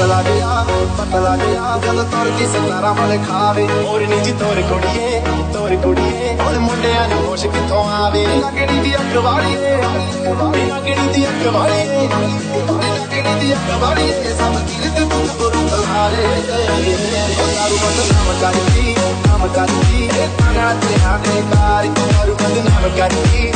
पतला दिया पतला दिया जल तोर की सतारा मल खावे। और निजी तोर कुड़िए तोर कुड़िए और मुंडिया नु होश किथों तो आवे। लगड़ी दी अखबारिए लगड़ी दी अखबारिए लगड़ी दी अखबारिए सब कीरत तुम गुरु तुम्हारे दारू बदनाम करती नाम करती ए ताना तेरा बेकार। दारू बदनाम करती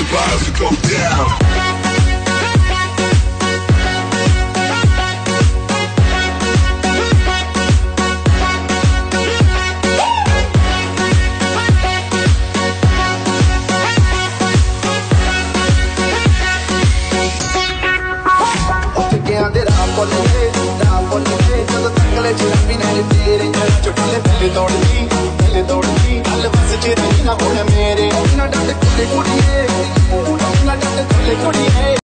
About to go down. ਨਾ ਹੁਣ ਮੇਰੇ ਨਾ ਡੱਟ ਕੁੜੀ ਕੁੜੀਏ ਨਾ ਡੱਟ ਕੁੜੀ ਕੁੜੀਏ